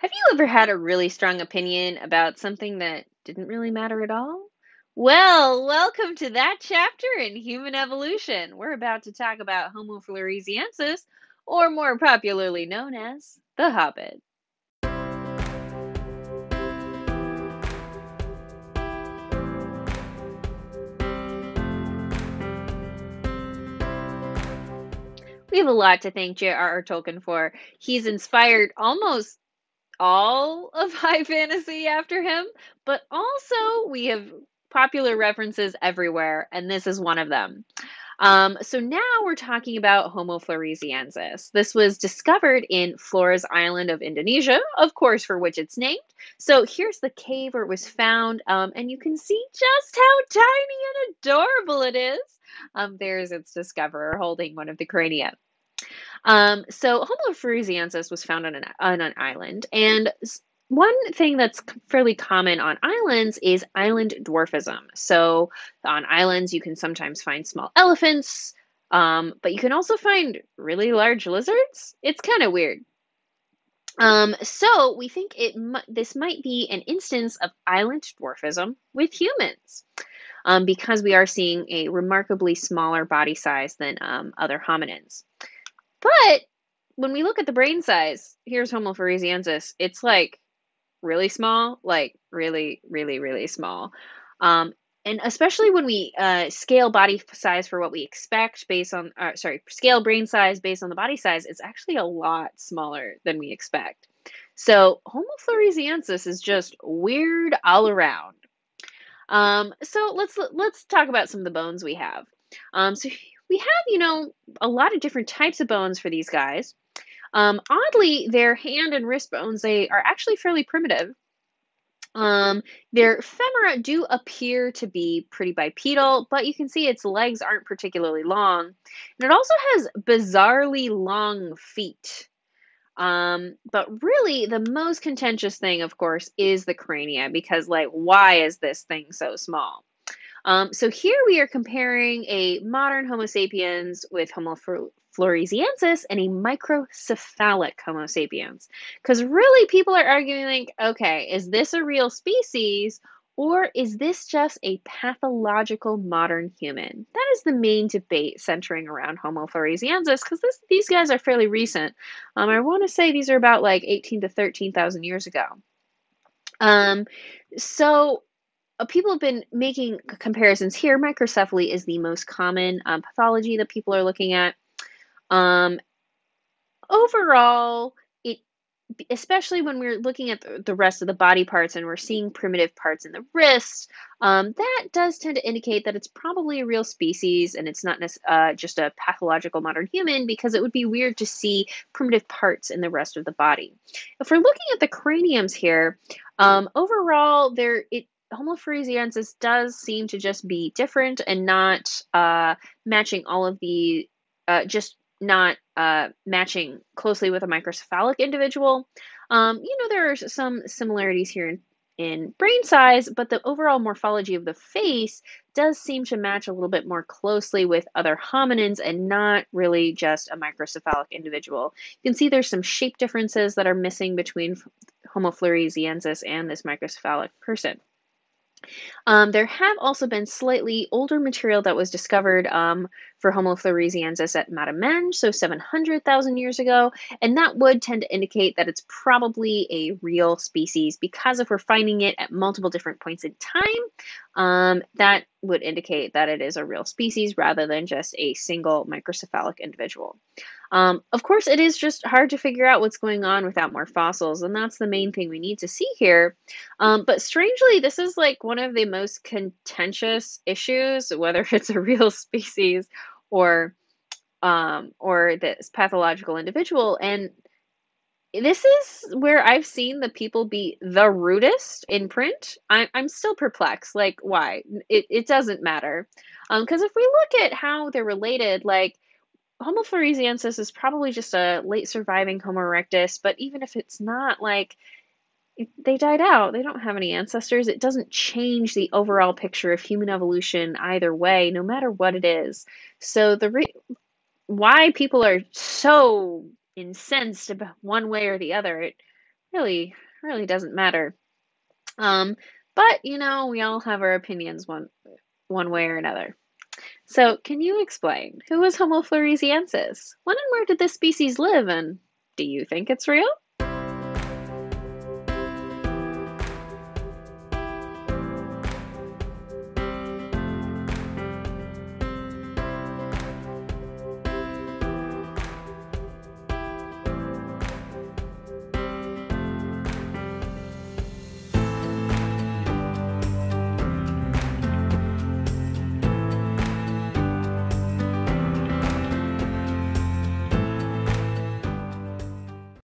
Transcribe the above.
Have you ever had a really strong opinion about something that didn't really matter at all? Well, welcome to that chapter in human evolution. We're about to talk about Homo floresiensis, or more popularly known as the Hobbit. We have a lot to thank J.R.R. Tolkien for. He's inspired almost all of high fantasy after him, but also we have popular references everywhere, and this is one of them. Um, so now we're talking about Homo floresiensis. This was discovered in Flores Island of Indonesia, of course, for which it's named. So here's the cave where it was found, um, and you can see just how tiny and adorable it is. Um, there's its discoverer holding one of the crania. Um, so Homo floresiensis was found on an, on an island, and one thing that's fairly common on islands is island dwarfism. So on islands, you can sometimes find small elephants, um, but you can also find really large lizards. It's kind of weird. Um, so we think it this might be an instance of island dwarfism with humans. Um, because we are seeing a remarkably smaller body size than um, other hominins. But when we look at the brain size, here's Homo floresiensis. It's like really small, like really, really, really small. Um, and especially when we uh, scale body size for what we expect based on, uh, sorry, scale brain size based on the body size, it's actually a lot smaller than we expect. So Homo floresiensis is just weird all around. Um, so let's let's talk about some of the bones we have. Um, so we have, you know, a lot of different types of bones for these guys. Um, oddly, their hand and wrist bones, they are actually fairly primitive. Um, their femora do appear to be pretty bipedal, but you can see its legs aren't particularly long. And it also has bizarrely long feet. Um, but really, the most contentious thing, of course, is the crania, because, like, why is this thing so small? Um, so here we are comparing a modern Homo sapiens with Homo floresiensis and a microcephalic Homo sapiens. Because really, people are arguing, like, okay, is this a real species? Or is this just a pathological modern human? That is the main debate centering around Homo floresiensis because these guys are fairly recent. Um, I want to say these are about like 18 to 13,000 years ago. Um, so people have been making comparisons here. Microcephaly is the most common um, pathology that people are looking at. Um, overall, it especially when we're looking at the rest of the body parts and we're seeing primitive parts in the wrist, um, that does tend to indicate that it's probably a real species and it's not uh, just a pathological modern human because it would be weird to see primitive parts in the rest of the body. If we're looking at the craniums here, um, overall, there it Homo floresiensis does seem to just be different and not uh, matching all of the, uh, just not uh, matching closely with a microcephalic individual. Um, you know, there are some similarities here in, in brain size, but the overall morphology of the face does seem to match a little bit more closely with other hominins and not really just a microcephalic individual. You can see there's some shape differences that are missing between Homo floresiensis and this microcephalic person. Um, there have also been slightly older material that was discovered um, for Homo floresiensis at Matamenge, so 700,000 years ago, and that would tend to indicate that it's probably a real species because if we're finding it at multiple different points in time, um, that would indicate that it is a real species rather than just a single microcephalic individual. Um, of course, it is just hard to figure out what's going on without more fossils, and that's the main thing we need to see here. Um, but strangely, this is like one of the most contentious issues, whether it's a real species or um, or this pathological individual. And this is where I've seen the people be the rudest in print. I, I'm still perplexed. Like, why? It, it doesn't matter. Because um, if we look at how they're related, like, Homo floresiensis is probably just a late surviving Homo erectus, but even if it's not, like, they died out. They don't have any ancestors. It doesn't change the overall picture of human evolution either way, no matter what it is. So the re- why people are so incensed about one way or the other, it really, really doesn't matter. Um, but you know, we all have our opinions one one way or another. So, can you explain who was Homo floresiensis? When and where did this species live, and do you think it's real?